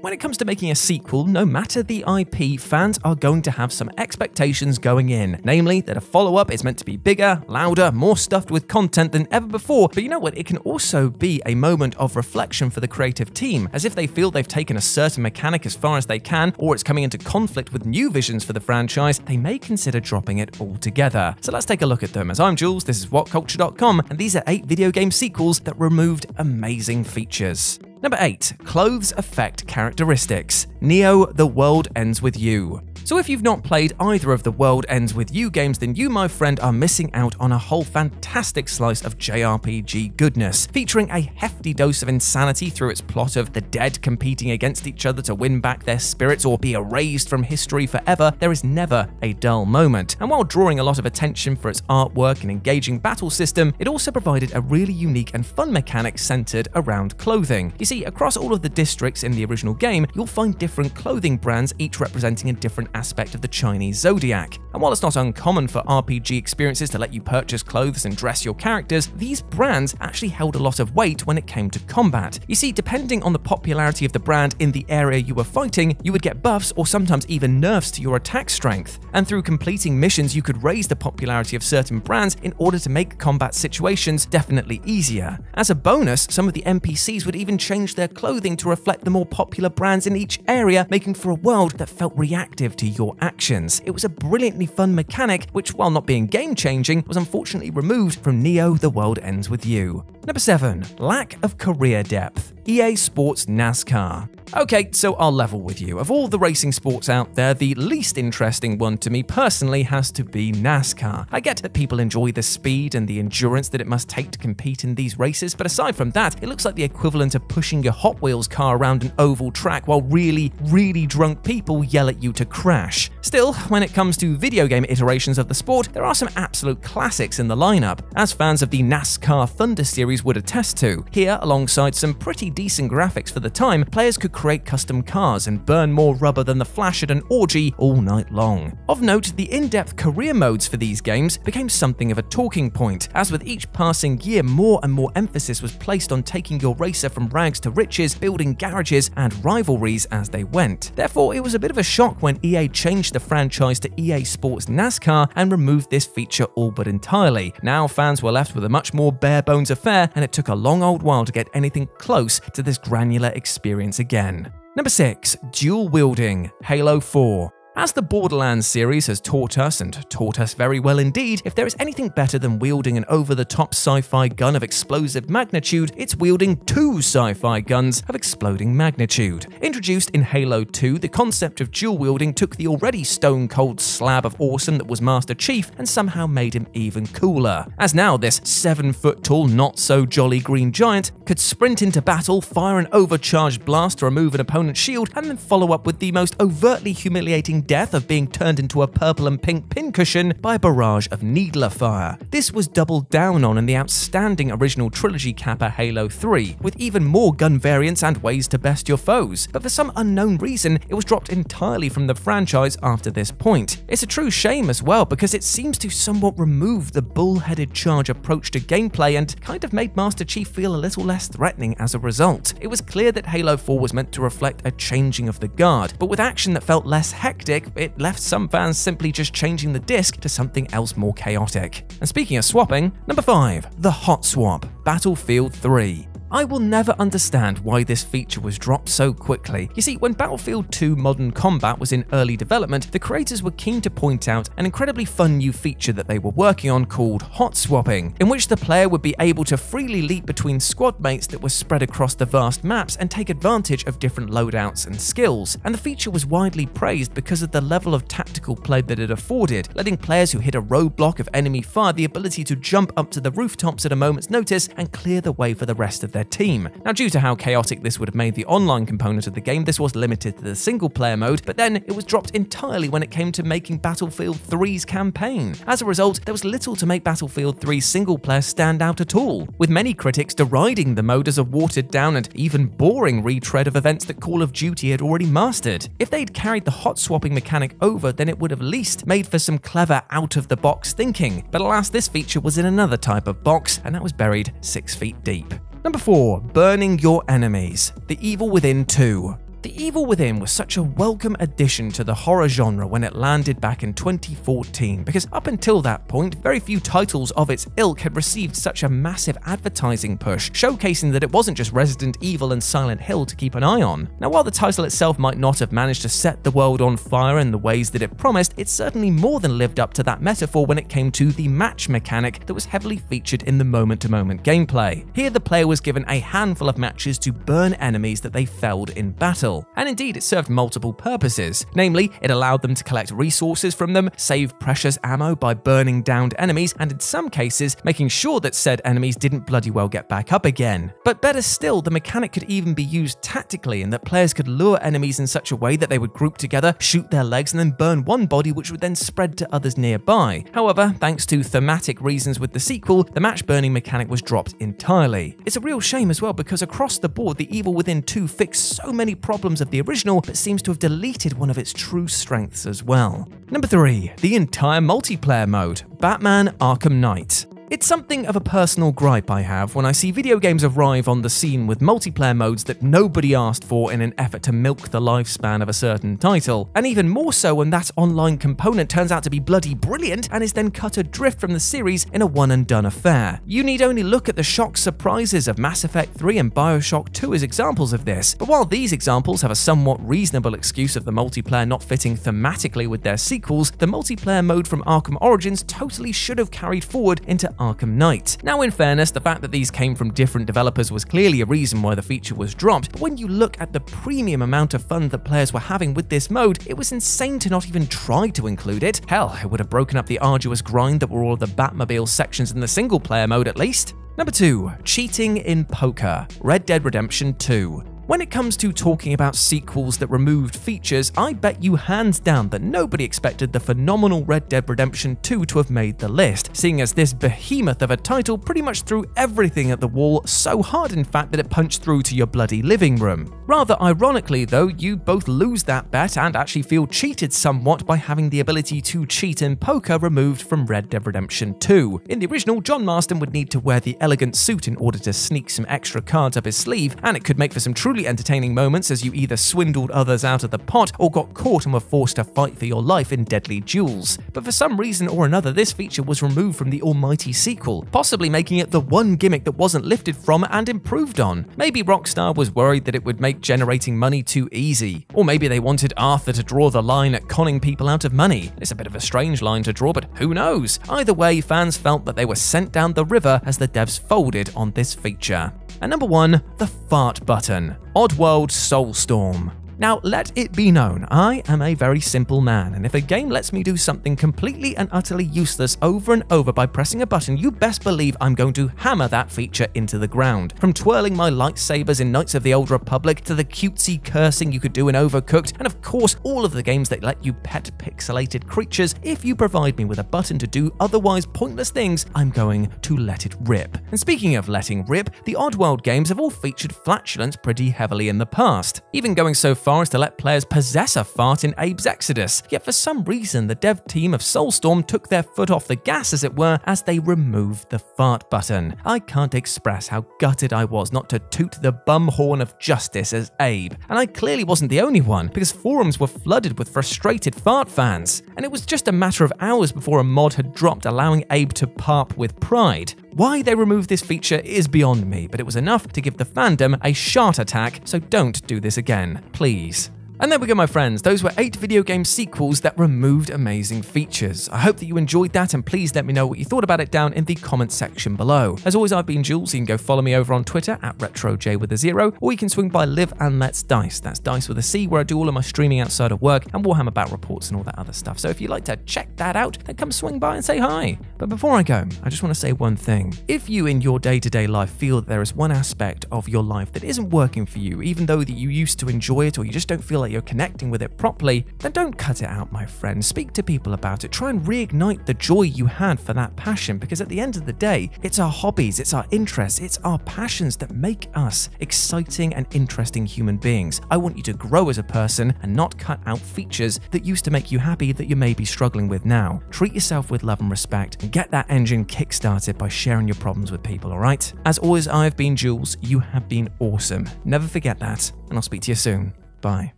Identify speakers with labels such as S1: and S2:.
S1: when it comes to making a sequel, no matter the IP, fans are going to have some expectations going in. Namely, that a follow up is meant to be bigger, louder, more stuffed with content than ever before. But you know what? It can also be a moment of reflection for the creative team, as if they feel they've taken a certain mechanic as far as they can, or it's coming into conflict with new visions for the franchise, they may consider dropping it altogether. So let's take a look at them. As I'm Jules, this is WhatCulture.com, and these are eight video game sequels that removed amazing features. Number 8. Clothes Affect Characteristics. Neo The World Ends With You. So if you've not played either of the World Ends With You games, then you, my friend, are missing out on a whole fantastic slice of JRPG goodness, featuring a hefty dose of insanity through its plot of the dead competing against each other to win back their spirits or be erased from history forever, there is never a dull moment. And while drawing a lot of attention for its artwork and engaging battle system, it also provided a really unique and fun mechanic centered around clothing. You see, across all of the districts in the original game, you'll find different clothing brands, each representing a different aspect of the Chinese zodiac. And while it's not uncommon for RPG experiences to let you purchase clothes and dress your characters, these brands actually held a lot of weight when it came to combat. You see, depending on the popularity of the brand in the area you were fighting, you would get buffs or sometimes even nerfs to your attack strength. And through completing missions, you could raise the popularity of certain brands in order to make combat situations definitely easier. As a bonus, some of the NPCs would even change their clothing to reflect the more popular brands in each area, making for a world that felt reactive to your actions. It was a brilliantly fun mechanic, which, while not being game changing, was unfortunately removed from Neo The World Ends With You. Number 7. Lack of career depth. EA Sports NASCAR. Okay, so I'll level with you. Of all the racing sports out there, the least interesting one to me personally has to be NASCAR. I get that people enjoy the speed and the endurance that it must take to compete in these races, but aside from that, it looks like the equivalent of pushing your Hot Wheels car around an oval track while really, really drunk people yell at you to crash. Still, when it comes to video game iterations of the sport, there are some absolute classics in the lineup, as fans of the NASCAR Thunder series would attest to. Here, alongside some pretty decent graphics for the time, players could create custom cars and burn more rubber than the Flash at an orgy all night long. Of note, the in-depth career modes for these games became something of a talking point, as with each passing year more and more emphasis was placed on taking your racer from rags to riches, building garages and rivalries as they went. Therefore, it was a bit of a shock when EA changed the franchise to EA Sports NASCAR and removed this feature all but entirely. Now fans were left with a much more bare bones affair, and it took a long old while to get anything close to this granular experience again. Number 6. Dual Wielding Halo 4 as the Borderlands series has taught us, and taught us very well indeed, if there is anything better than wielding an over the top sci fi gun of explosive magnitude, it's wielding two sci fi guns of exploding magnitude. Introduced in Halo 2, the concept of dual wielding took the already stone cold slab of awesome that was Master Chief and somehow made him even cooler. As now, this 7 foot tall, not so jolly green giant could sprint into battle, fire an overcharged blast to remove an opponent's shield, and then follow up with the most overtly humiliating death of being turned into a purple and pink pincushion by a barrage of needler fire. This was doubled down on in the outstanding original trilogy capper Halo 3, with even more gun variants and ways to best your foes, but for some unknown reason, it was dropped entirely from the franchise after this point. It's a true shame as well because it seems to somewhat remove the bullheaded charge approach to gameplay and kind of made Master Chief feel a little less threatening as a result. It was clear that Halo 4 was meant to reflect a changing of the guard, but with action that felt less hectic it left some fans simply just changing the disc to something else more chaotic. And speaking of swapping, number 5, the Hot Swap, Battlefield 3. I will never understand why this feature was dropped so quickly. You see, when Battlefield 2 Modern Combat was in early development, the creators were keen to point out an incredibly fun new feature that they were working on called hot swapping, in which the player would be able to freely leap between squad mates that were spread across the vast maps and take advantage of different loadouts and skills. And the feature was widely praised because of the level of tactical play that it afforded, letting players who hit a roadblock of enemy fire the ability to jump up to the rooftops at a moment's notice and clear the way for the rest of their their team. Now, due to how chaotic this would have made the online component of the game, this was limited to the single player mode, but then it was dropped entirely when it came to making Battlefield 3's campaign. As a result, there was little to make Battlefield 3's single player stand out at all, with many critics deriding the mode as a watered down and even boring retread of events that Call of Duty had already mastered. If they'd carried the hot swapping mechanic over, then it would have at least made for some clever out of the box thinking. But alas, this feature was in another type of box, and that was buried six feet deep. Number 4. Burning Your Enemies The Evil Within 2. The Evil Within was such a welcome addition to the horror genre when it landed back in 2014, because up until that point, very few titles of its ilk had received such a massive advertising push, showcasing that it wasn't just Resident Evil and Silent Hill to keep an eye on. Now, while the title itself might not have managed to set the world on fire in the ways that it promised, it certainly more than lived up to that metaphor when it came to the match mechanic that was heavily featured in the moment to moment gameplay. Here, the player was given a handful of matches to burn enemies that they felled in battle and indeed it served multiple purposes. Namely, it allowed them to collect resources from them, save precious ammo by burning downed enemies, and in some cases, making sure that said enemies didn't bloody well get back up again. But better still, the mechanic could even be used tactically in that players could lure enemies in such a way that they would group together, shoot their legs, and then burn one body which would then spread to others nearby. However, thanks to thematic reasons with the sequel, the match burning mechanic was dropped entirely. It's a real shame as well because across the board, The Evil Within 2 fixed so many problems problems of the original, but seems to have deleted one of its true strengths as well. Number 3. The entire multiplayer mode Batman Arkham Knight. It's something of a personal gripe I have when I see video games arrive on the scene with multiplayer modes that nobody asked for in an effort to milk the lifespan of a certain title, and even more so when that online component turns out to be bloody brilliant and is then cut adrift from the series in a one and done affair. You need only look at the shock surprises of Mass Effect 3 and Bioshock 2 as examples of this, but while these examples have a somewhat reasonable excuse of the multiplayer not fitting thematically with their sequels, the multiplayer mode from Arkham Origins totally should have carried forward into Arkham Knight. Now, in fairness, the fact that these came from different developers was clearly a reason why the feature was dropped, but when you look at the premium amount of fun that players were having with this mode, it was insane to not even try to include it. Hell, it would have broken up the arduous grind that were all of the Batmobile sections in the single player mode at least. Number 2. Cheating in Poker Red Dead Redemption 2. When it comes to talking about sequels that removed features, I bet you hands down that nobody expected the phenomenal Red Dead Redemption 2 to have made the list, seeing as this behemoth of a title pretty much threw everything at the wall so hard in fact that it punched through to your bloody living room. Rather ironically though, you both lose that bet and actually feel cheated somewhat by having the ability to cheat in poker removed from Red Dead Redemption 2. In the original, John Marston would need to wear the elegant suit in order to sneak some extra cards up his sleeve, and it could make for some truly truly entertaining moments as you either swindled others out of the pot or got caught and were forced to fight for your life in deadly duels. But for some reason or another, this feature was removed from the almighty sequel, possibly making it the one gimmick that wasn't lifted from and improved on. Maybe Rockstar was worried that it would make generating money too easy. Or maybe they wanted Arthur to draw the line at conning people out of money. It's a bit of a strange line to draw, but who knows? Either way, fans felt that they were sent down the river as the devs folded on this feature. And number one, the fart button. Oddworld Soulstorm. Now, let it be known, I am a very simple man, and if a game lets me do something completely and utterly useless over and over by pressing a button, you best believe I'm going to hammer that feature into the ground. From twirling my lightsabers in Knights of the Old Republic to the cutesy cursing you could do in Overcooked, and of course, all of the games that let you pet pixelated creatures, if you provide me with a button to do otherwise pointless things, I'm going to let it rip. And speaking of letting rip, the Oddworld games have all featured flatulence pretty heavily in the past, even going so far far as to let players possess a fart in Abe's Exodus, yet for some reason the dev team of Soulstorm took their foot off the gas as it were as they removed the fart button. I can't express how gutted I was not to toot the bum horn of justice as Abe, and I clearly wasn't the only one because forums were flooded with frustrated fart fans, and it was just a matter of hours before a mod had dropped allowing Abe to parp with pride. Why they removed this feature is beyond me, but it was enough to give the fandom a shart attack, so don't do this again, please. And there we go, my friends. Those were eight video game sequels that removed amazing features. I hope that you enjoyed that, and please let me know what you thought about it down in the comment section below. As always, I've been Jules. You can go follow me over on Twitter at RetroJ with a zero, or you can swing by Live and Let's Dice. That's Dice with a C, where I do all of my streaming outside of work and Warhammer Battle reports and all that other stuff. So if you'd like to check that out, then come swing by and say hi. But before I go, I just want to say one thing. If you in your day to day life feel that there is one aspect of your life that isn't working for you, even though that you used to enjoy it or you just don't feel like you're connecting with it properly, then don't cut it out, my friend. Speak to people about it. Try and reignite the joy you had for that passion because at the end of the day, it's our hobbies, it's our interests, it's our passions that make us exciting and interesting human beings. I want you to grow as a person and not cut out features that used to make you happy that you may be struggling with now. Treat yourself with love and respect and get that engine kickstarted by sharing your problems with people, alright? As always, I've been Jules. You have been awesome. Never forget that, and I'll speak to you soon. Bye.